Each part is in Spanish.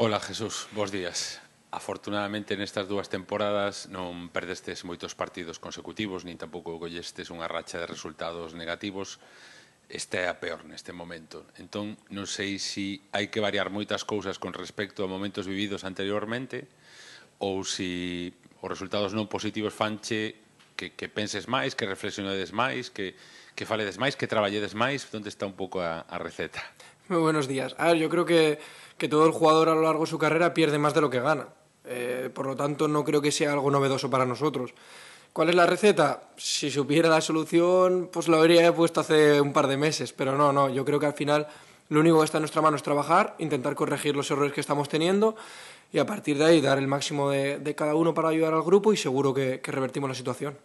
Ola, Jesús, bons días. Afortunadamente nestas dúas temporadas non perdestes moitos partidos consecutivos, nin tampouco collestes unha racha de resultados negativos. Esta é a peor neste momento. Entón, non sei se hai que variar moitas cousas con respecto a momentos vividos anteriormente ou se os resultados non positivos fanche que, que penses máis, que reflexionedes máis, que, que faledes máis, que traballedes máis, onde está un pouco a, a receta? Muy buenos días. A ver, yo creo que que todo el jugador a lo largo de su carrera pierde más de lo que gana. Eh, por lo tanto, no creo que sea algo novedoso para nosotros. ¿Cuál es la receta? Si supiera la solución, pues lo habría puesto hace un par de meses, pero no, no, yo creo que al final lo único que está en nuestra mano es trabajar, intentar corregir los errores que estamos teniendo y a partir de ahí dar el máximo de, cada uno para ayudar al grupo y seguro que revertimos la situación.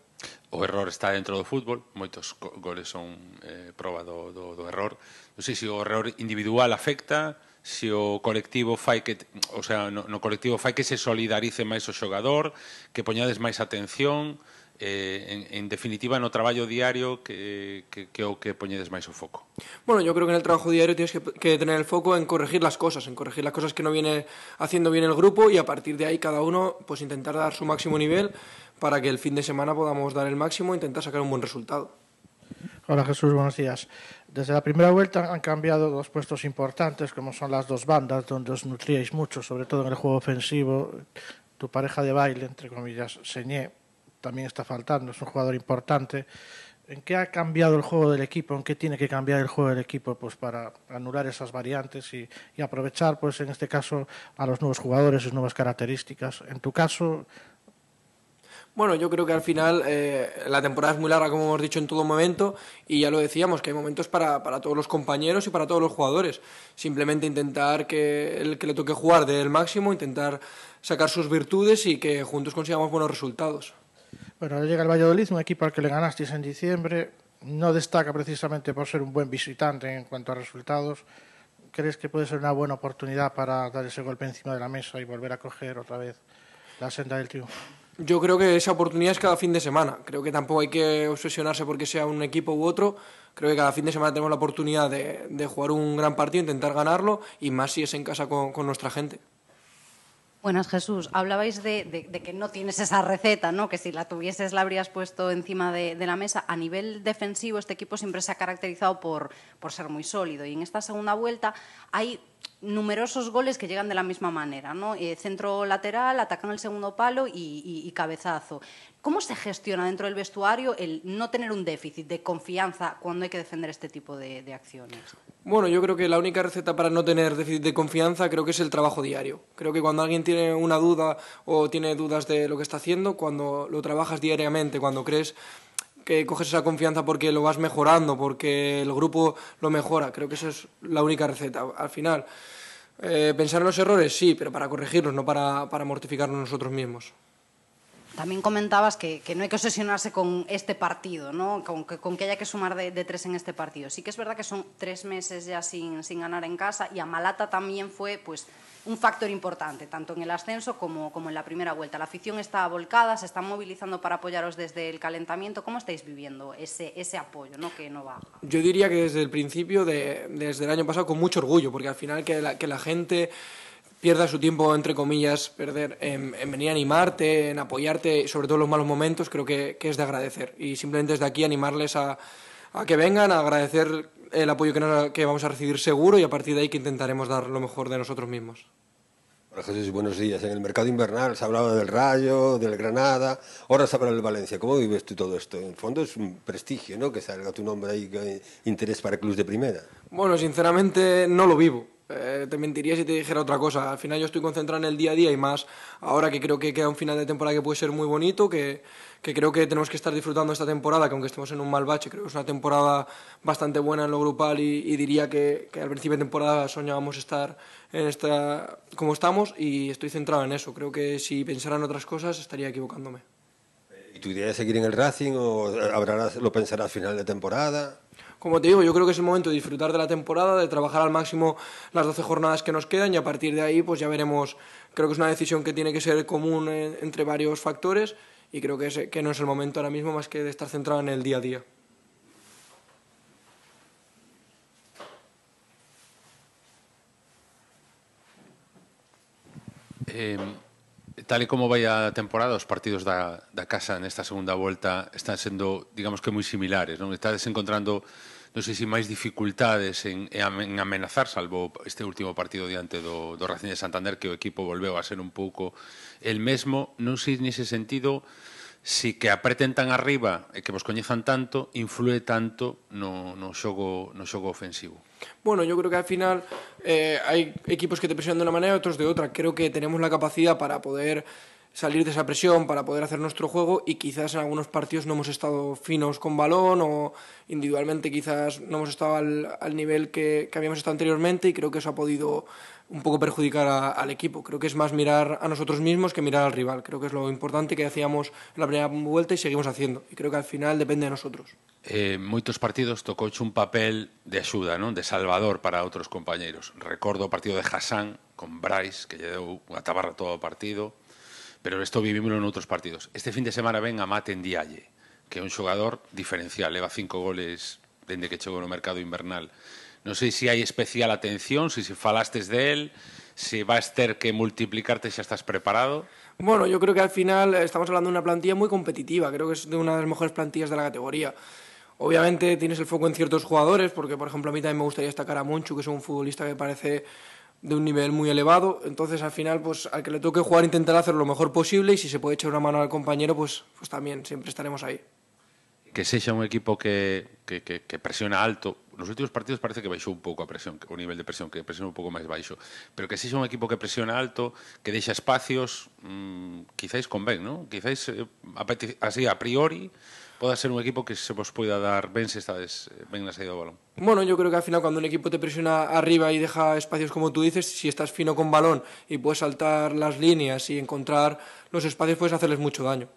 O error está dentro do fútbol, moitos goles son eh, proba do, do, do error. Non sei se o error individual afecta, se o colectivo fai que, o sea, no, no colectivo fai que se solidarice máis o xogador, que poñades máis atención, eh, en, en definitiva no traballo diario que, que, que o que poñedes máis o foco? Bueno, yo creo que en el trabajo diario tienes que, que tener el foco en corregir las cosas, en corregir las cosas que no viene haciendo bien el grupo y a partir de ahí cada uno pues intentar dar su máximo nivel para que el fin de semana podamos dar el máximo e intentar sacar un buen resultado. Hola Jesús, buenos días. Desde la primera vuelta han cambiado dos puestos importantes, como son las dos bandas, donde os nutríais mucho, sobre todo en el juego ofensivo. Tu pareja de baile, entre comillas, Señé, también está faltando, es un jugador importante. ¿En qué ha cambiado el juego del equipo? ¿En qué tiene que cambiar el juego del equipo pues, para anular esas variantes y, y aprovechar, pues, en este caso, a los nuevos jugadores, sus nuevas características? En tu caso, Bueno, yo creo que al final eh, la temporada es muy larga, como hemos dicho en todo momento, y ya lo decíamos, que hay momentos para, todos los compañeros y para todos los jugadores. Simplemente intentar que el que le toque jugar dé el máximo, intentar sacar sus virtudes y que juntos consigamos buenos resultados. Bueno, ahora llega el Valladolid, un equipo al que le ganasteis en diciembre. No destaca precisamente por ser un buen visitante en cuanto a resultados. ¿Crees que puede ser una buena oportunidad para dar ese golpe encima de la mesa y volver a coger otra vez la senda del triunfo? Yo creo que esa oportunidad es cada fin de semana. Creo que tampoco hay que obsesionarse porque sea un equipo u otro. Creo que cada fin de semana tenemos la oportunidad de, de jugar un gran partido, intentar ganarlo y más si es en casa con, con nuestra gente. Buenas, Jesús. Hablabais de, de, que no tienes esa receta, ¿no? que si la tuvieses la habrías puesto encima de, la mesa. A nivel defensivo, este equipo siempre se ha caracterizado por, ser muy sólido y en esta segunda vuelta hay numerosos goles que llegan de la misma manera, ¿no? Eh, centro lateral, atacan el segundo palo y, cabezazo. ¿Cómo se gestiona dentro del vestuario el no tener un déficit de confianza cuando hay que defender este tipo de acciones? Bueno, yo creo que la única receta para no tener déficit de confianza creo que es el trabajo diario. Creo que cuando alguien tiene una duda o tiene dudas de lo que está haciendo, cuando lo trabajas diariamente, cuando crees que coges esa confianza porque lo vas mejorando, porque el grupo lo mejora. Creo que esa es la única receta. Al final, eh, pensar en los errores, sí, pero para corregirlos, no para, para mortificarnos nosotros mismos. También comentabas que, no hay que obsesionarse con este partido, ¿no? con, que, con que haya que sumar de, tres en este partido. Sí que es verdad que son tres meses ya sin, ganar en casa y a Malata también fue pues, un factor importante, tanto en el ascenso como, como en la primera vuelta. La afición está volcada, se está movilizando para apoyaros desde el calentamiento. ¿Cómo estáis viviendo ese, apoyo ¿no? que no baja? Yo diría que desde el principio, de, desde el año pasado, con mucho orgullo, porque al final que que la gente pierda su tiempo, entre comillas, perder en, en, venir a animarte, en apoyarte, sobre todo en los malos momentos, creo que, que es de agradecer. Y simplemente desde aquí animarles a, a que vengan, a agradecer el apoyo que, nos, que vamos a recibir seguro y a partir de ahí que intentaremos dar lo mejor de nosotros mismos. Hola Jesús, buenos días. En el mercado invernal se hablaba del Rayo, del Granada, ahora se habla del Valencia. ¿Cómo vives tú todo esto? En el fondo es un prestigio, ¿no? Que salga tu nombre ahí, que interés para clubes de primera. Bueno, sinceramente no lo vivo. Eh, te mentiría si te dijera otra cosa. Al final yo estoy concentrado en el día a día y más ahora que creo que queda un final de temporada que puede ser muy bonito, que, que creo que tenemos que estar disfrutando esta temporada, que aunque estemos en un mal bache, creo que es una temporada bastante buena en lo grupal y, diría que, que, al principio de temporada soñábamos estar en esta como estamos y estoy centrado en eso. Creo que si pensara en otras cosas estaría equivocándome. ¿Y tu idea es seguir en el Racing o habrá, lo pensarás al final de temporada? como te digo, yo creo que es el momento de disfrutar de la temporada, de trabajar al máximo las 12 jornadas que nos quedan y a partir de ahí pues ya veremos, creo que es una decisión que tiene que ser común entre varios factores y creo que, es, que no es el momento ahora mismo más que de estar centrado en el día a día. Eh, tal e como vai a temporada, os partidos da, da casa nesta segunda volta están sendo, digamos que moi similares, non? Estades encontrando, non sei se máis dificultades en, en amenazar, salvo este último partido diante do, do Racing de Santander, que o equipo volveu a ser un pouco el mesmo, non sei nese sentido si que apreten tan arriba e que vos coñezan tanto, influe tanto no, no, xogo, no xogo ofensivo? Bueno, yo creo que al final eh, hay equipos que te presionan de una manera y otros de otra. Creo que tenemos la capacidad para poder salir de esa presión para poder hacer nuestro juego y quizás en algunos partidos no hemos estado finos con balón o individualmente quizás no hemos estado al, al nivel que, que, habíamos estado anteriormente y creo que eso ha podido un poco perjudicar a, al equipo. Creo que es más mirar a nosotros mismos que mirar al rival. Creo que es lo importante que hacíamos en la primera vuelta y seguimos haciendo. Y creo que al final depende de nosotros. Eh, moitos partidos tocouche un papel de axuda, non? de salvador para outros compañeiros. Recordo o partido de Hassan con Brais, que lle deu unha tabarra todo o partido, pero isto vivímoslo noutros partidos. Este fin de semana ven a Mate Ndiaye, que é un xogador diferencial, leva cinco goles dende que chegou no mercado invernal. Non sei se hai especial atención, se se falastes de él, se vas ter que multiplicarte xa estás preparado. Bueno, yo creo que al final estamos hablando de una plantilla muy competitiva, creo que es de una de las mejores plantillas de la categoría. Obviamente tienes el foco en ciertos jugadores, porque por ejemplo a mí también me gustaría destacar a Monchu, que es un futbolista que parece de un nivel muy elevado, entonces al final pues al que le toque jugar intentar hacer lo mejor posible y si se puede echar una mano al compañero pues, pues también siempre estaremos ahí. Que sexa un equipo que, que, que, que presiona alto, nos últimos partidos parece que baixou un pouco a presión, o nivel de presión, que presiona un pouco máis baixo, pero que sexa un equipo que presiona alto, que deixa espacios, mmm, quizáis convén, non? Quizáis eh, así a priori poda ser un equipo que se vos poida dar ben se estades ben na balón. Bueno, yo creo que al final cuando un equipo te presiona arriba y deja espacios como tú dices, si estás fino con balón y puedes saltar las líneas y encontrar los espacios, puedes hacerles mucho daño.